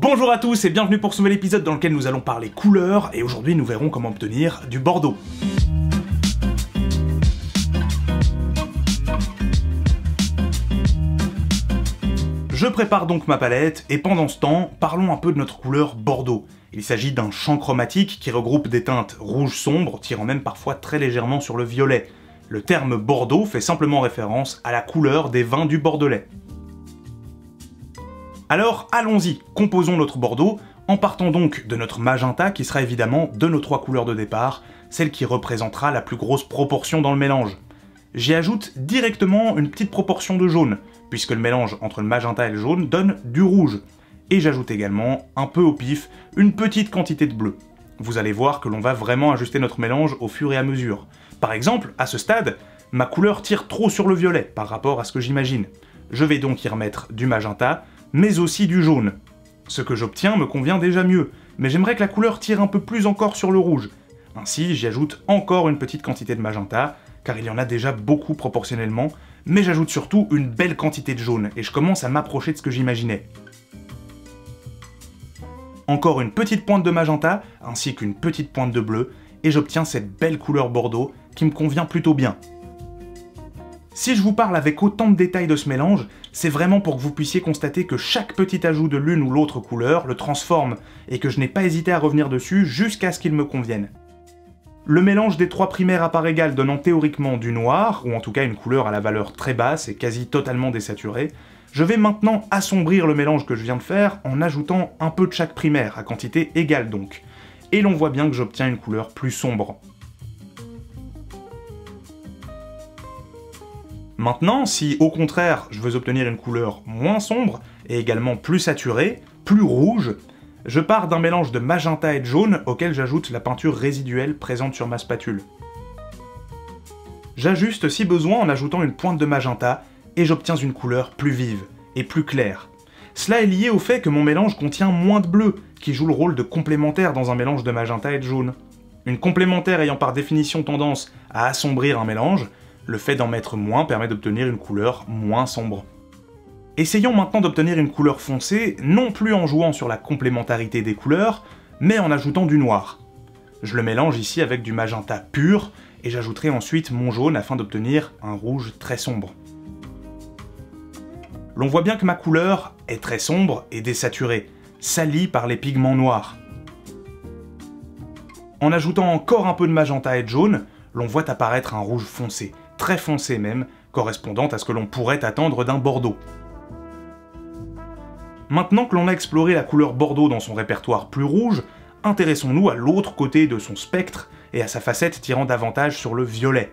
Bonjour à tous et bienvenue pour ce nouvel épisode dans lequel nous allons parler couleurs et aujourd'hui nous verrons comment obtenir du bordeaux. Je prépare donc ma palette et pendant ce temps, parlons un peu de notre couleur bordeaux. Il s'agit d'un champ chromatique qui regroupe des teintes rouge sombre, tirant même parfois très légèrement sur le violet. Le terme bordeaux fait simplement référence à la couleur des vins du Bordelais. Alors allons-y, composons notre bordeaux, en partant donc de notre magenta qui sera évidemment de nos trois couleurs de départ, celle qui représentera la plus grosse proportion dans le mélange. J'y ajoute directement une petite proportion de jaune, puisque le mélange entre le magenta et le jaune donne du rouge. Et j'ajoute également, un peu au pif, une petite quantité de bleu. Vous allez voir que l'on va vraiment ajuster notre mélange au fur et à mesure. Par exemple, à ce stade, ma couleur tire trop sur le violet par rapport à ce que j'imagine. Je vais donc y remettre du magenta, mais aussi du jaune. Ce que j'obtiens me convient déjà mieux, mais j'aimerais que la couleur tire un peu plus encore sur le rouge. Ainsi, j'y ajoute encore une petite quantité de magenta, car il y en a déjà beaucoup proportionnellement, mais j'ajoute surtout une belle quantité de jaune, et je commence à m'approcher de ce que j'imaginais. Encore une petite pointe de magenta, ainsi qu'une petite pointe de bleu, et j'obtiens cette belle couleur bordeaux qui me convient plutôt bien. Si je vous parle avec autant de détails de ce mélange, c'est vraiment pour que vous puissiez constater que chaque petit ajout de l'une ou l'autre couleur le transforme, et que je n'ai pas hésité à revenir dessus jusqu'à ce qu'il me convienne. Le mélange des trois primaires à part égale donnant théoriquement du noir, ou en tout cas une couleur à la valeur très basse et quasi totalement désaturée, je vais maintenant assombrir le mélange que je viens de faire en ajoutant un peu de chaque primaire, à quantité égale donc. Et l'on voit bien que j'obtiens une couleur plus sombre. Maintenant, si au contraire je veux obtenir une couleur moins sombre, et également plus saturée, plus rouge, je pars d'un mélange de magenta et de jaune auquel j'ajoute la peinture résiduelle présente sur ma spatule. J'ajuste si besoin en ajoutant une pointe de magenta et j'obtiens une couleur plus vive et plus claire. Cela est lié au fait que mon mélange contient moins de bleu, qui joue le rôle de complémentaire dans un mélange de magenta et de jaune. Une complémentaire ayant par définition tendance à assombrir un mélange, le fait d'en mettre moins permet d'obtenir une couleur moins sombre. Essayons maintenant d'obtenir une couleur foncée, non plus en jouant sur la complémentarité des couleurs, mais en ajoutant du noir. Je le mélange ici avec du magenta pur, et j'ajouterai ensuite mon jaune afin d'obtenir un rouge très sombre. L'on voit bien que ma couleur est très sombre et désaturée, salie par les pigments noirs. En ajoutant encore un peu de magenta et de jaune, l'on voit apparaître un rouge foncé, très foncé même, correspondant à ce que l'on pourrait attendre d'un bordeaux. Maintenant que l'on a exploré la couleur bordeaux dans son répertoire plus rouge, intéressons-nous à l'autre côté de son spectre et à sa facette tirant davantage sur le violet.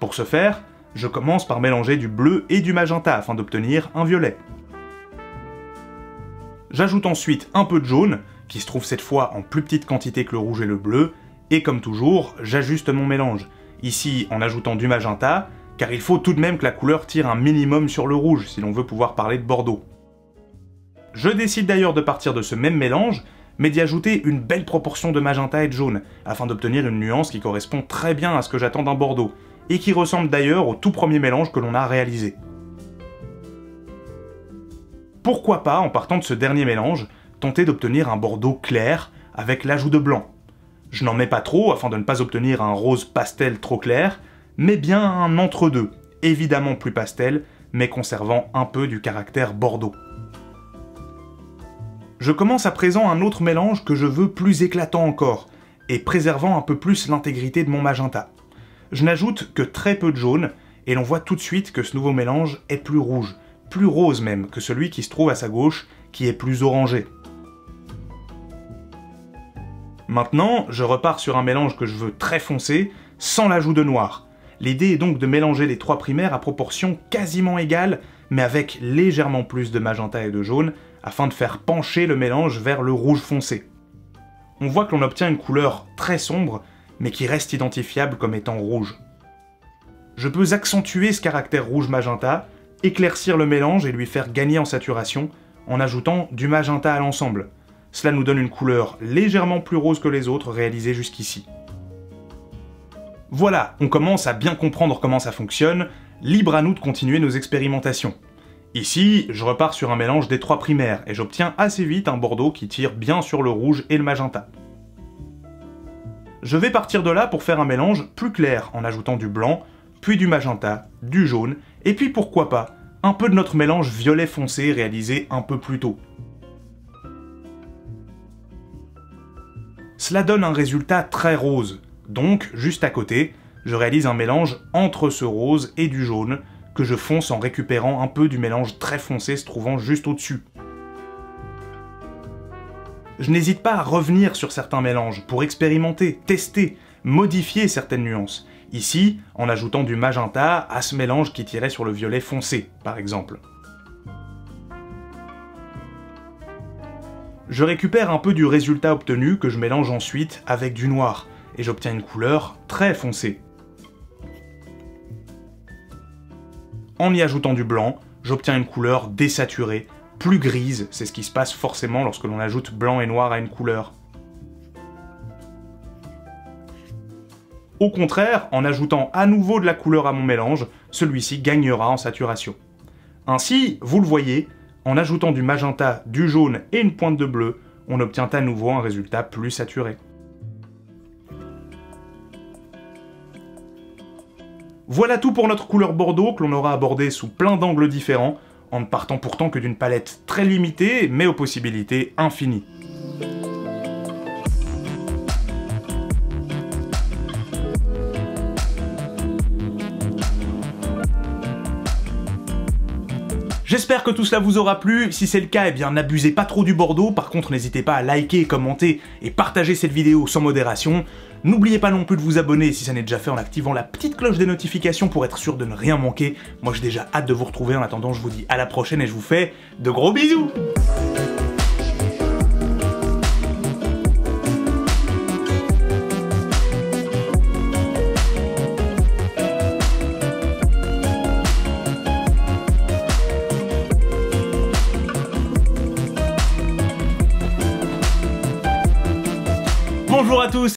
Pour ce faire, je commence par mélanger du bleu et du magenta afin d'obtenir un violet. J'ajoute ensuite un peu de jaune, qui se trouve cette fois en plus petite quantité que le rouge et le bleu, et comme toujours, j'ajuste mon mélange, ici en ajoutant du magenta, car il faut tout de même que la couleur tire un minimum sur le rouge si l'on veut pouvoir parler de Bordeaux. Je décide d'ailleurs de partir de ce même mélange, mais d'y ajouter une belle proportion de magenta et de jaune, afin d'obtenir une nuance qui correspond très bien à ce que j'attends d'un Bordeaux, et qui ressemble d'ailleurs au tout premier mélange que l'on a réalisé. Pourquoi pas, en partant de ce dernier mélange, tenter d'obtenir un Bordeaux clair avec l'ajout de blanc Je n'en mets pas trop afin de ne pas obtenir un rose pastel trop clair, mais bien un entre-deux, évidemment plus pastel, mais conservant un peu du caractère Bordeaux. Je commence à présent un autre mélange que je veux plus éclatant encore, et préservant un peu plus l'intégrité de mon magenta. Je n'ajoute que très peu de jaune, et l'on voit tout de suite que ce nouveau mélange est plus rouge, plus rose même que celui qui se trouve à sa gauche, qui est plus orangé. Maintenant, je repars sur un mélange que je veux très foncé, sans l'ajout de noir. L'idée est donc de mélanger les trois primaires à proportion quasiment égale, mais avec légèrement plus de magenta et de jaune, afin de faire pencher le mélange vers le rouge foncé. On voit que l'on obtient une couleur très sombre, mais qui reste identifiable comme étant rouge. Je peux accentuer ce caractère rouge magenta, éclaircir le mélange et lui faire gagner en saturation en ajoutant du magenta à l'ensemble. Cela nous donne une couleur légèrement plus rose que les autres réalisées jusqu'ici. Voilà, on commence à bien comprendre comment ça fonctionne, libre à nous de continuer nos expérimentations. Ici, je repars sur un mélange des trois primaires, et j'obtiens assez vite un bordeaux qui tire bien sur le rouge et le magenta. Je vais partir de là pour faire un mélange plus clair, en ajoutant du blanc, puis du magenta, du jaune, et puis pourquoi pas, un peu de notre mélange violet foncé réalisé un peu plus tôt. Cela donne un résultat très rose, donc juste à côté, je réalise un mélange entre ce rose et du jaune, que je fonce en récupérant un peu du mélange très foncé se trouvant juste au-dessus. Je n'hésite pas à revenir sur certains mélanges pour expérimenter, tester, modifier certaines nuances. Ici, en ajoutant du magenta à ce mélange qui tirait sur le violet foncé, par exemple. Je récupère un peu du résultat obtenu que je mélange ensuite avec du noir, et j'obtiens une couleur très foncée. En y ajoutant du blanc, j'obtiens une couleur désaturée, plus grise, c'est ce qui se passe forcément lorsque l'on ajoute blanc et noir à une couleur. Au contraire, en ajoutant à nouveau de la couleur à mon mélange, celui-ci gagnera en saturation. Ainsi, vous le voyez, en ajoutant du magenta, du jaune et une pointe de bleu, on obtient à nouveau un résultat plus saturé. Voilà tout pour notre couleur bordeaux que l'on aura abordé sous plein d'angles différents, en ne partant pourtant que d'une palette très limitée, mais aux possibilités infinies. J'espère que tout cela vous aura plu, si c'est le cas, eh bien n'abusez pas trop du Bordeaux, par contre n'hésitez pas à liker, commenter et partager cette vidéo sans modération. N'oubliez pas non plus de vous abonner si ça n'est déjà fait en activant la petite cloche des notifications pour être sûr de ne rien manquer. Moi j'ai déjà hâte de vous retrouver, en attendant je vous dis à la prochaine et je vous fais de gros bisous Bonjour à tous